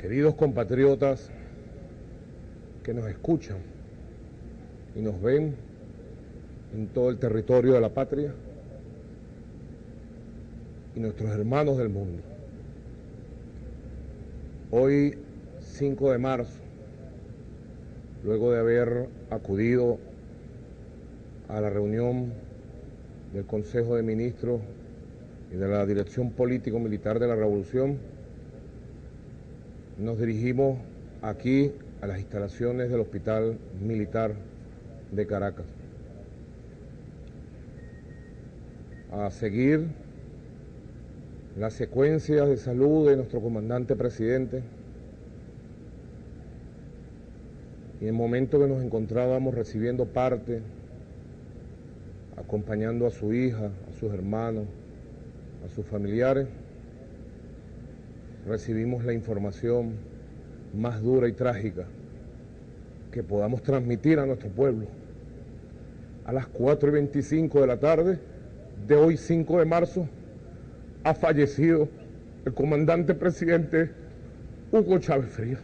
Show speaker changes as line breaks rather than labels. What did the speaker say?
queridos compatriotas que nos escuchan y nos ven en todo el territorio de la patria y nuestros hermanos del mundo. Hoy, 5 de marzo, luego de haber acudido a la reunión del Consejo de Ministros y de la Dirección Político-Militar de la Revolución, nos dirigimos aquí a las instalaciones del Hospital Militar de Caracas. A seguir la secuencia de salud de nuestro comandante presidente. Y en el momento que nos encontrábamos recibiendo parte, acompañando a su hija, a sus hermanos, a sus familiares, recibimos la información más dura y trágica que podamos transmitir a nuestro pueblo. A las 4 y 25 de la tarde de hoy, 5 de marzo, ha fallecido el comandante presidente Hugo Chávez Frías.